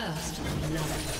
First love.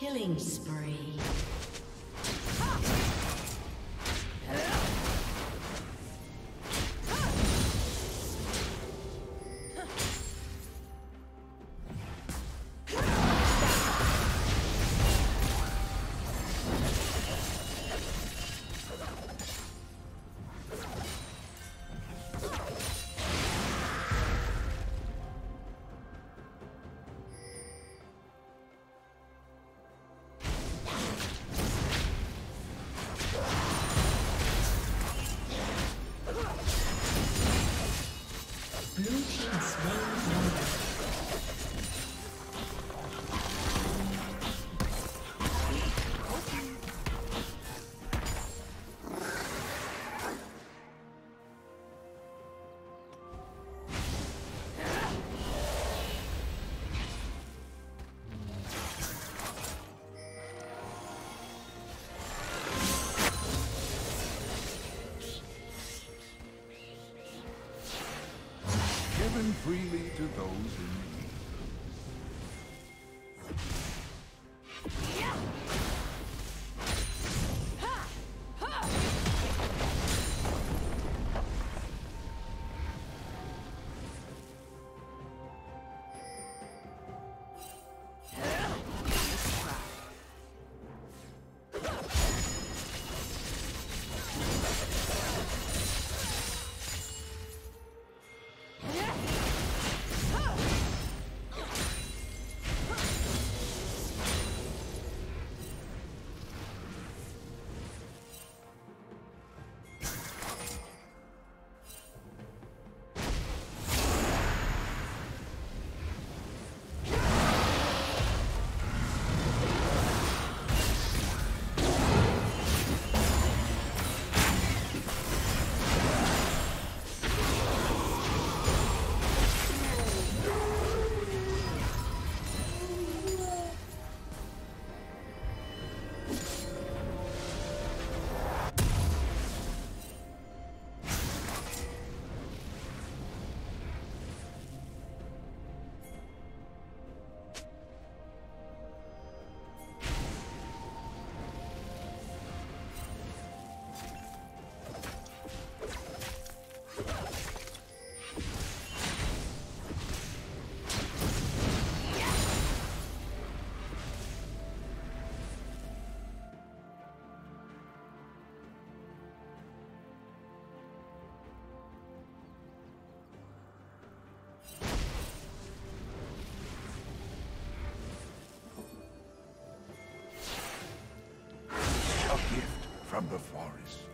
Killing spree. Blue team slain the forest.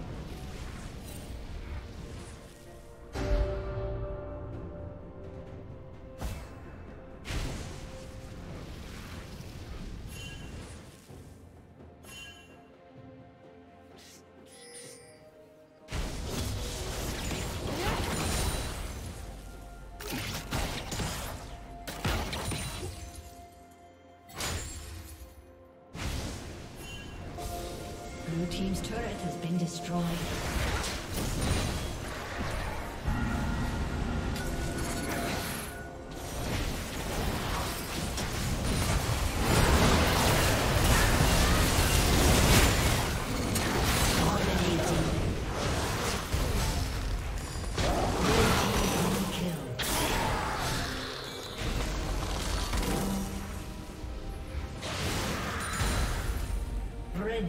Team's turret has been destroyed.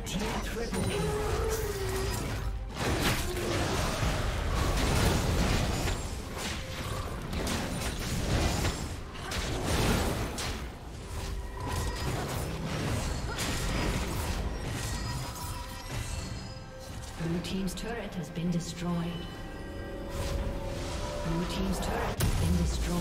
Team triple. Blue team's turret has been destroyed. Blue team's turret has been destroyed.